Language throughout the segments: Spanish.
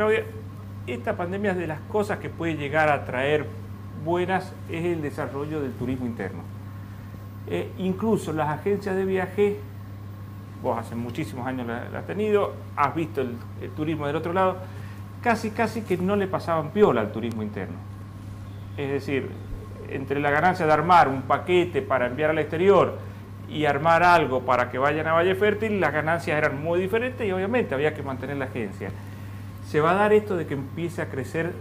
Claudia, esta pandemia de las cosas que puede llegar a traer buenas es el desarrollo del turismo interno. Eh, incluso las agencias de viaje, vos hace muchísimos años la, has tenido, has visto el, turismo del otro lado, casi casi que no le pasaban piola al turismo interno. Es decir, entre la ganancia de armar un paquete para enviar al exterior y armar algo para que vayan a Valle Fértil, las ganancias eran muy diferentes y obviamente había que mantener la agencia. ¿Se va a dar esto de que empiece a crecer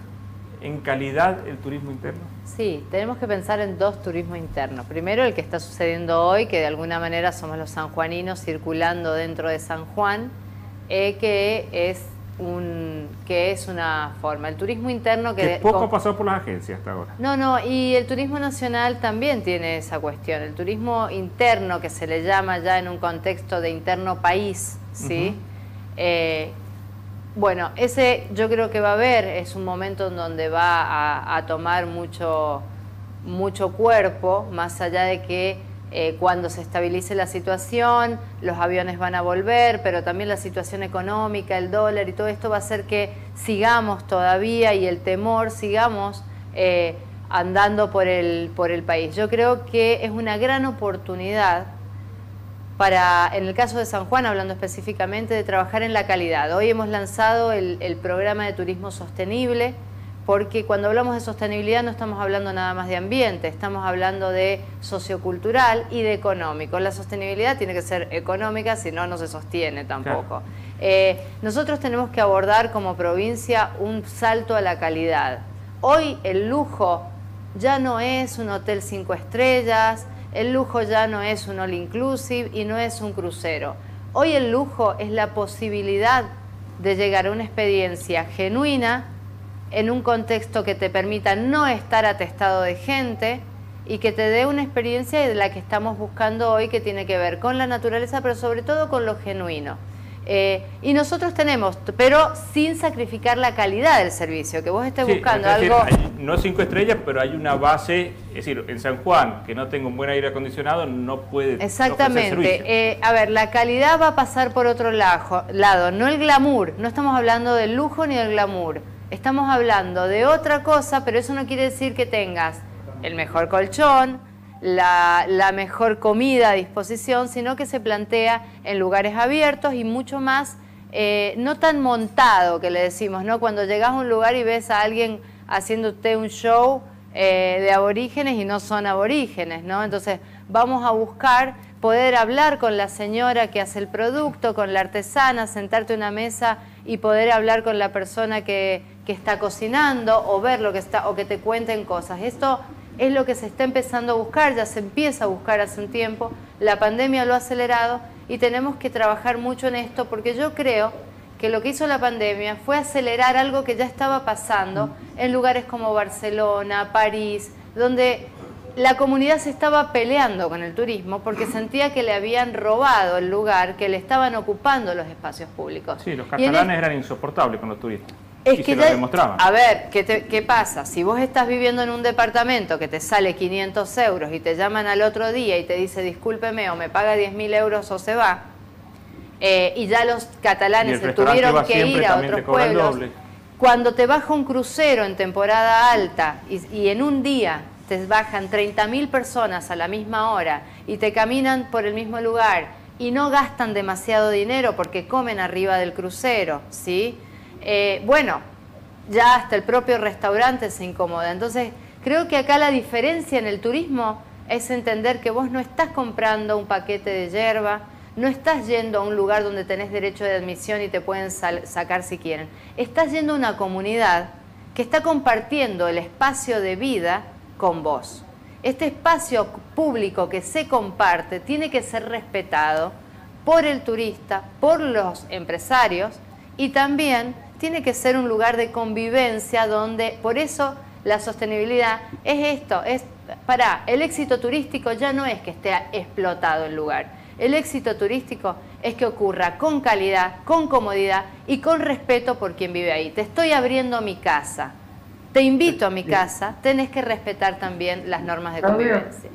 en calidad el turismo interno? Sí, tenemos que pensar en dos turismos internos. Primero el que está sucediendo hoy, que de alguna manera somos los sanjuaninos circulando dentro de San Juan, eh, que es un que es una forma. El turismo interno que... que poco ha pasado por las agencias hasta ahora. No, no, y el turismo nacional también tiene esa cuestión. El turismo interno, que se le llama ya en un contexto de interno país, ¿sí? Bueno, ese yo creo que va a haber, es un momento en donde va a, tomar mucho, mucho cuerpo, más allá de que eh, cuando se estabilice la situación, los aviones van a volver, pero también la situación económica, el dólar y todo esto va a hacer que sigamos todavía y el temor sigamos eh, andando por el, por el país. Yo creo que es una gran oportunidad para, en el caso de San Juan, hablando específicamente, de trabajar en la calidad. Hoy hemos lanzado el, programa de turismo sostenible, porque cuando hablamos de sostenibilidad no estamos hablando nada más de ambiente, estamos hablando de sociocultural y de económico. La sostenibilidad tiene que ser económica, si no, no se sostiene tampoco. Eh, nosotros tenemos que abordar como provincia un salto a la calidad. Hoy el lujo ya no es un hotel cinco estrellas, el lujo ya no es un all inclusive y no es un crucero. Hoy el lujo es la posibilidad de llegar a una experiencia genuina en un contexto que te permita no estar atestado de gente y que te dé una experiencia de la que estamos buscando hoy que tiene que ver con la naturaleza, pero sobre todo con lo genuino. Eh, y nosotros tenemos, pero sin sacrificar la calidad del servicio, que vos estés buscando algo... no cinco estrellas, pero hay una base, es decir, en San Juan, que no tenga un buen aire acondicionado, no puede... Exactamente. Eh, a ver, la calidad va a pasar por otro lado, lado, no el glamour, no estamos hablando del lujo ni del glamour, estamos hablando de otra cosa, pero eso no quiere decir que tengas el mejor colchón, la, mejor comida a disposición, sino que se plantea en lugares abiertos y mucho más, eh, no tan montado que le decimos, ¿no? Cuando llegas a un lugar y ves a alguien haciéndote un show eh, de aborígenes y no son aborígenes, ¿no? Entonces vamos a buscar poder hablar con la señora que hace el producto, con la artesana, sentarte a una mesa y poder hablar con la persona que, que está cocinando o ver lo que está o que te cuenten cosas. Esto es lo que se está empezando a buscar, ya se empieza a buscar hace un tiempo, la pandemia lo ha acelerado y tenemos que trabajar mucho en esto porque yo creo que lo que hizo la pandemia fue acelerar algo que ya estaba pasando en lugares como Barcelona, París, donde la comunidad se estaba peleando con el turismo porque sentía que le habían robado el lugar, que le estaban ocupando los espacios públicos. Sí, los catalanes eran insoportables con los turistas. Es que a ver, ¿qué, ¿qué pasa? Si vos estás viviendo en un departamento que te sale 500 euros y te llaman al otro día y te dice discúlpeme o me paga 10.000 euros o se va, eh, y ya los catalanes se tuvieron que ir a otros pueblos, cuando te baja un crucero en temporada alta y, y en un día te bajan 30.000 personas a la misma hora y te caminan por el mismo lugar y no gastan demasiado dinero porque comen arriba del crucero, ¿sí? Eh, bueno, ya hasta el propio restaurante se incomoda. Entonces, creo que acá la diferencia en el turismo es entender que vos no estás comprando un paquete de hierba, no estás yendo a un lugar donde tenés derecho de admisión y te pueden sacar si quieren. Estás yendo a una comunidad que está compartiendo el espacio de vida con vos. Este espacio público que se comparte tiene que ser respetado por el turista, por los empresarios y también tiene que ser un lugar de convivencia donde, por eso la sostenibilidad es esto, es para el éxito turístico ya no es que esté explotado el lugar. El éxito turístico es que ocurra con calidad, con comodidad y con respeto por quien vive ahí. Te estoy abriendo mi casa, te invito a mi casa, tenés que respetar también las normas de convivencia.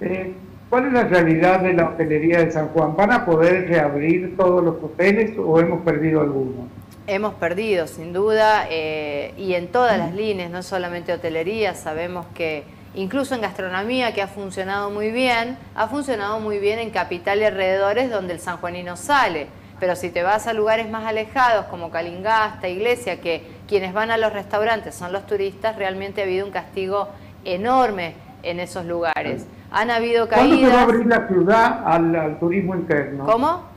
Eh, ¿Cuál es la realidad de la hotelería de San Juan? ¿Van a poder reabrir todos los hoteles o hemos perdido algunos? Hemos perdido, sin duda, eh, y en todas las líneas, no solamente hotelería, sabemos que incluso en gastronomía, que ha funcionado muy bien, ha funcionado muy bien en capital y alrededores donde el sanjuanino sale. Pero si te vas a lugares más alejados como Calingasta, Iglesia, que quienes van a los restaurantes son los turistas, realmente ha habido un castigo enorme en esos lugares. Han habido caídas... ¿Cuándo se va a abrir la ciudad al, turismo interno? ¿Cómo?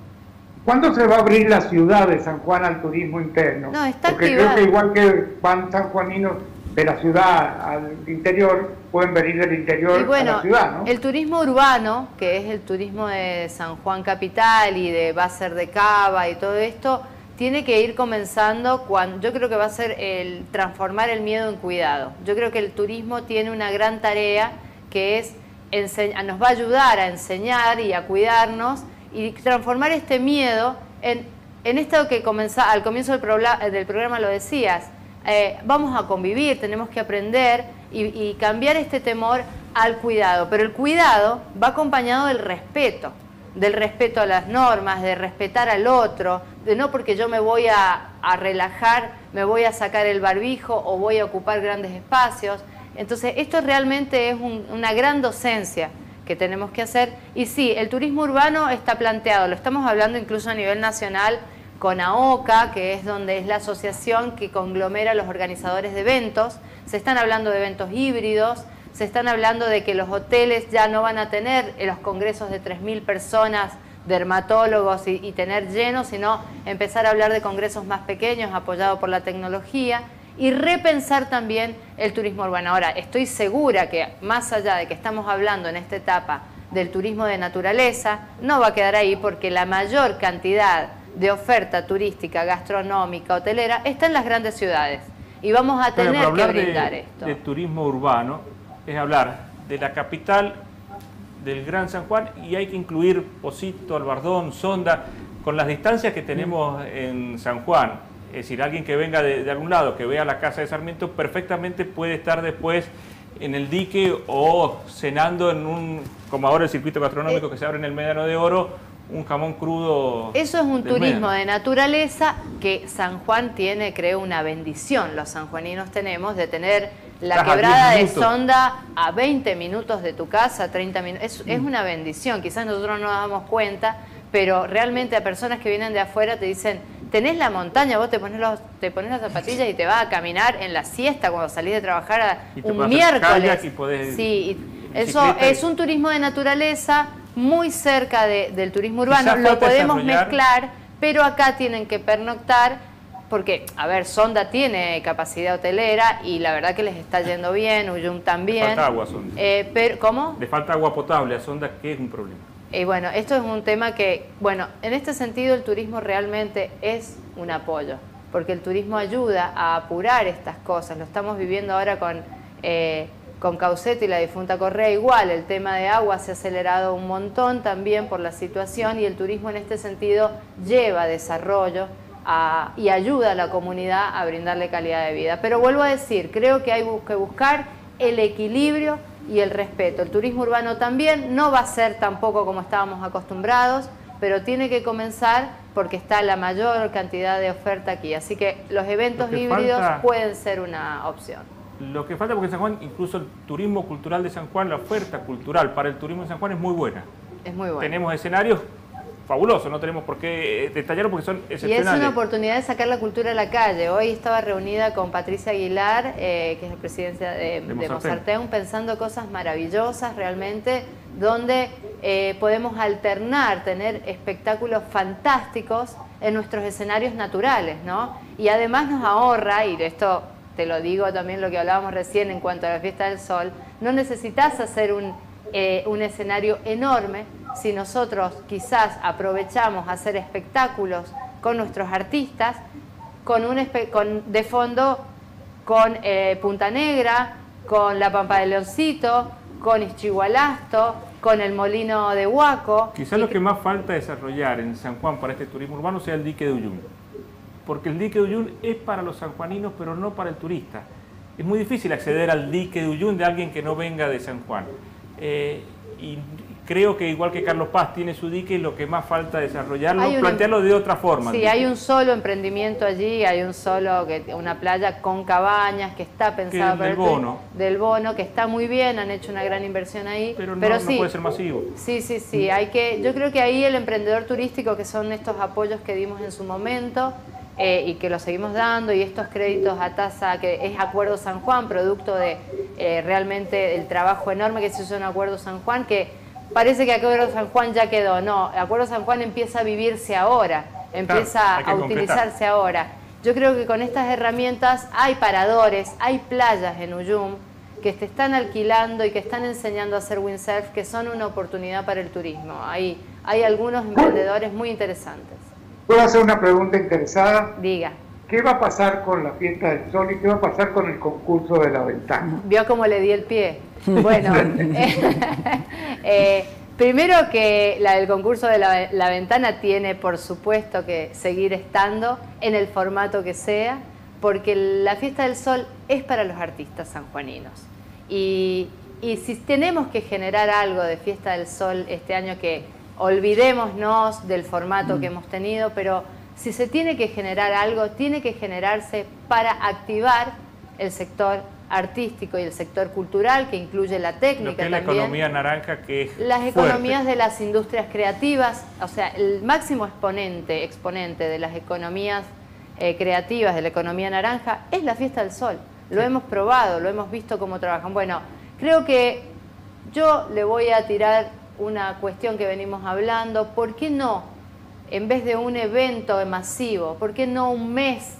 ¿Cuándo se va a abrir la ciudad de San Juan al turismo interno? No, está Porque creo que igual que van sanjuaninos de la ciudad al interior, pueden venir del interior a la ciudad, ¿no? El turismo urbano, que es el turismo de San Juan Capital y de Bácer de Cava y todo esto, tiene que ir comenzando cuando yo creo que va a ser el transformar el miedo en cuidado. Yo creo que el turismo tiene una gran tarea que es nos va a ayudar a enseñar y a cuidarnos y transformar este miedo en, en esto que comenzó, al comienzo del, del programa lo decías, eh, vamos a convivir, tenemos que aprender y, cambiar este temor al cuidado. Pero el cuidado va acompañado del respeto, del respeto a las normas, de respetar al otro, de no porque yo me voy a, relajar, me voy a sacar el barbijo o voy a ocupar grandes espacios. Entonces, esto realmente es una gran docencia que tenemos que hacer. Y sí, el turismo urbano está planteado, lo estamos hablando incluso a nivel nacional con AOCA, que es donde es la asociación que conglomera a los organizadores de eventos. Se están hablando de eventos híbridos, se están hablando de que los hoteles ya no van a tener los congresos de 3.000 personas, dermatólogos y, y, tener llenos, sino empezar a hablar de congresos más pequeños apoyados por la tecnología y repensar también el turismo urbano. Ahora, estoy segura que más allá de que estamos hablando en esta etapa del turismo de naturaleza, no va a quedar ahí porque la mayor cantidad de oferta turística, gastronómica, hotelera, está en las grandes ciudades. Y vamos a tener que brindar esto. De turismo urbano es hablar de la capital, del Gran San Juan, y hay que incluir Posito, Albardón, Sonda, con las distancias que tenemos en San Juan. Es decir, alguien que venga de, algún lado, que vea la casa de Sarmiento, perfectamente puede estar después en el dique o cenando en un, como ahora el circuito gastronómico eh, que se abre en el Mediano de Oro, un jamón crudo. Eso es un turismo de naturaleza que San Juan tiene, creo, una bendición. Los sanjuaninos tenemos de tener la quebrada de sonda a 20 minutos de tu casa, 30 minutos. Es, es, mm. una bendición. Quizás nosotros no nos damos cuenta, pero realmente a personas que vienen de afuera te dicen, tenés la montaña, vos te pones, los, te pones las zapatillas y te vas a caminar en la siesta cuando salís de trabajar a un miércoles. sí, eso es un turismo de naturaleza muy cerca del turismo urbano, lo podemos mezclar, pero acá tienen que pernoctar porque, a ver, Sonda tiene capacidad hotelera y la verdad que les está yendo bien, Uyum también. Le falta agua Sonda. Eh, pero, ¿Cómo? Le falta agua potable a Sonda, que es un problema. Y bueno, esto es un tema que, bueno, en este sentido el turismo realmente es un apoyo, porque el turismo ayuda a apurar estas cosas. Lo estamos viviendo ahora con... Eh, con y la difunta Correa igual, el tema de agua se ha acelerado un montón también por la situación y el turismo en este sentido lleva desarrollo y ayuda a la comunidad a brindarle calidad de vida. Pero vuelvo a decir, creo que hay que buscar el equilibrio y el respeto. El turismo urbano también no va a ser tampoco como estábamos acostumbrados, pero tiene que comenzar porque está la mayor cantidad de oferta aquí. Así que los eventos híbridos pueden ser una opción. Lo que falta porque San Juan, incluso el turismo cultural de San Juan, la oferta cultural para el turismo de San Juan es muy buena. Es muy buena. Tenemos escenarios fabulosos, no tenemos por qué eh, detallarlo porque son excepcionales. Y es una oportunidad de sacar la cultura a la calle. Hoy estaba reunida con Patricia Aguilar, eh, que es la presidencia de, de, pensando cosas maravillosas realmente, donde eh, podemos alternar, tener espectáculos fantásticos en nuestros escenarios naturales, ¿no? Y además nos ahorra, y de esto te lo digo también lo que hablábamos recién en cuanto a la fiesta del sol, no necesitas hacer un, eh, un escenario enorme si nosotros quizás aprovechamos hacer espectáculos con nuestros artistas, con un con, de fondo con eh, Punta Negra, con la Pampa de Leoncito, con Ischigualasto, con el Molino de Huaco. Quizás lo que más falta desarrollar en San Juan para este turismo urbano sea el dique de Uyum porque el dique de Uyun es para los sanjuaninos, pero no para el turista. Es muy difícil acceder al dique de Uyun de alguien que no venga de San Juan. Eh, y creo que igual que Carlos Paz tiene su dique, lo que más falta es desarrollarlo, plantearlo de otra forma. Sí, hay un solo emprendimiento allí, hay un solo, una playa con cabañas que está pensada para del bono. Del bono, que está muy bien, han hecho una gran inversión ahí. Pero no, puede ser masivo. Sí, sí, sí, hay que, yo creo que ahí el emprendedor turístico, que son estos apoyos que dimos en su momento, eh, y que lo seguimos dando y estos créditos a tasa que es Acuerdo San Juan, producto de eh, realmente el trabajo enorme que se hizo en Acuerdo San Juan, que parece que Acuerdo San Juan ya quedó. No, Acuerdo San Juan empieza a vivirse ahora, empieza a utilizarse ahora. Yo creo que con estas herramientas hay paradores, hay playas en Uyum que te están alquilando y que están enseñando a hacer windsurf, que son una oportunidad para el turismo. Hay, hay algunos emprendedores muy interesantes. ¿Puedo hacer una pregunta interesada? Diga. ¿Qué va a pasar con la fiesta del sol y qué va a pasar con el concurso de la ventana? Vio cómo le di el pie. Bueno, eh, primero que la, el concurso de la, ventana tiene, por supuesto, que seguir estando en el formato que sea, porque la fiesta del sol es para los artistas sanjuaninos. Y, y si tenemos que generar algo de fiesta del sol este año, que olvidémonos del formato que mm. hemos tenido, pero si se tiene que generar algo, tiene que generarse para activar el sector artístico y el sector cultural, que incluye la técnica la economía naranja que es Las economías de las industrias creativas, o sea, el máximo exponente, exponente de las economías eh, creativas, de la economía naranja, es la fiesta del sol. Lo hemos probado, lo hemos visto cómo trabajan. Bueno, creo que yo le voy a tirar una cuestión que venimos hablando, ¿por qué no, en vez de un evento masivo, por qué no un mes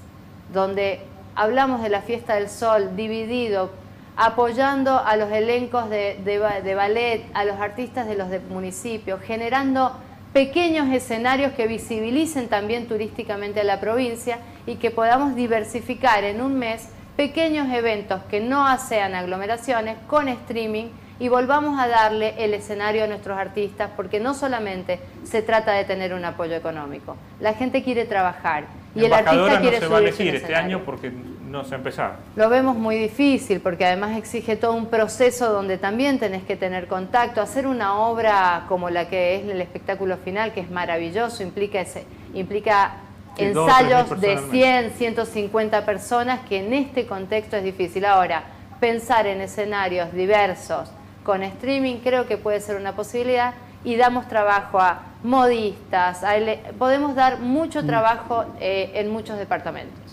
donde hablamos de la fiesta del sol dividido, apoyando a los elencos de, ballet, a los artistas de los municipios, generando pequeños escenarios que visibilicen también turísticamente a la provincia y que podamos diversificar en un mes pequeños eventos que no sean aglomeraciones con streaming y volvamos a darle el escenario a nuestros artistas porque no solamente se trata de tener un apoyo económico, la gente quiere trabajar y el artista quiere no se va a elegir este año porque no se ha empezado. Lo vemos muy difícil porque además exige todo un proceso donde también tenés que tener contacto, hacer una obra como la que es el espectáculo final que es maravilloso, implica ese implica ensayos de 100, 150 personas que en este contexto es difícil. Ahora, pensar en escenarios diversos, con streaming creo que puede ser una posibilidad y damos trabajo a modistas, podemos dar mucho mm. trabajo eh, en muchos departamentos.